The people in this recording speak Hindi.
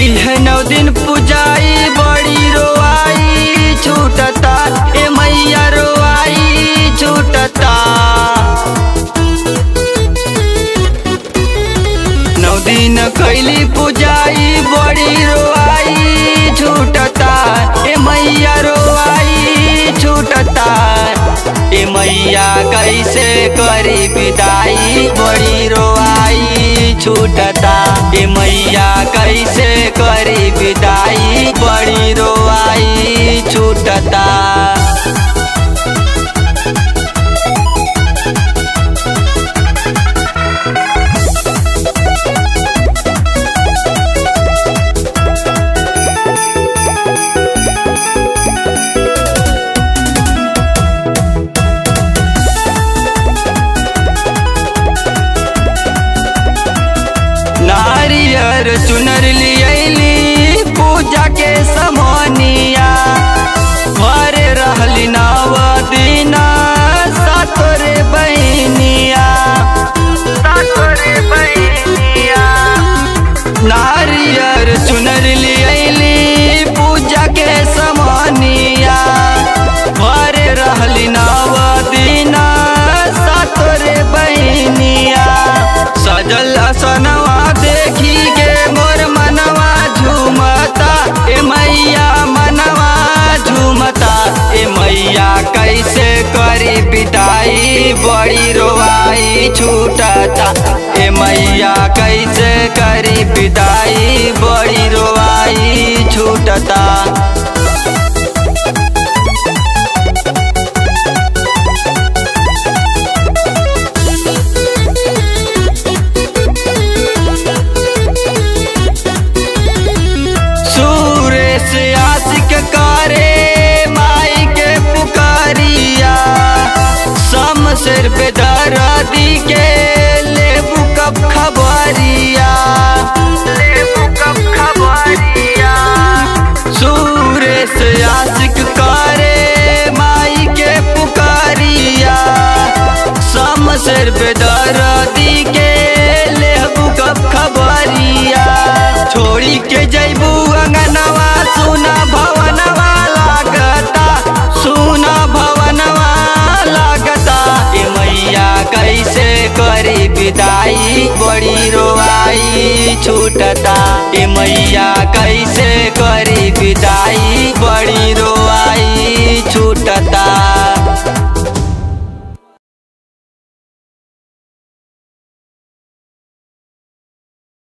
है नौ दिन पुजाई, बड़ी रोआई छूटता ए मैया रोआई छूटता नौ दिन कैली पुजाई, बड़ी रोआई छूटता ए मैया रोआई छूटता ए मैया कैसे करी विदाई बड़ी रो छूटता। ए मैया कैसे करी विदाई? बड़ी रोआई छूटता। हरियर चुनर लियली पूजा के बड़ी रोवाई छूटता। ए मैया कैसे करी पिताई बड़ी रोवाई छूटता। सूर्य से आशिक करे से करी विदाई बड़ी रोवाई छूटता मैया कैसे